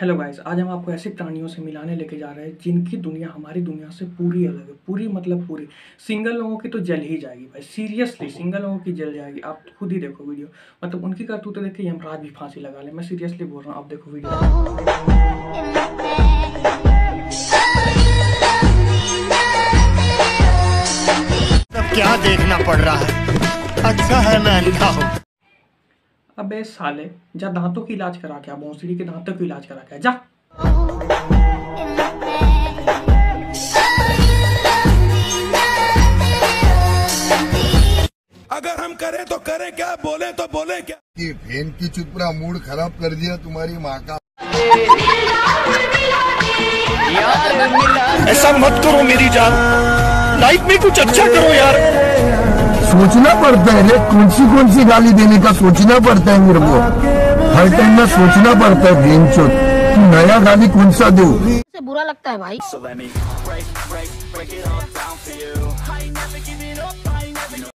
Hello guys आज हम आपको ऐसे प्राणियों से मिलाने लेके जा रहे हैं जिनकी दुनिया हमारी दुनिया से पूरी अलग है। पूरी मतलब पूरी। सिंगल लोगों की तो जल ही जाएगी भाई सीरियसली सिंगल लोगों की जल जाएगी। आप खुद ही देखो वीडियो। मतलब उनकी करतूतें देख के यमराज भी फांसी लगा ले। मैं सीरियसली बोल रहा हूँ आप देखो वीडियो। क्या देखना पड़ रहा है? अच्छा है मैं अंधा हूँ। अबे साले जा दांतों की इलाज करा के आ भोंसड़ी के दांतों की इलाज करा के जा। अगर हम करें तो करें क्या बोले तो बोले क्या। कि फ़ैन की चुपड़ा मूड खराब कर दिया तुम्हारी माँ का। ऐसा मत करो मेरी जान। लाइफ में कुछ अच्छा करो यार। सोचना पड़ता है कौन सी कौन सी गाली देने का सोचना पड़ता है मेरे को? हर टाइम में सोचना पड़ता है गेम चोट तू नया गाली कौन सा दो? बुरा लगता है भाई।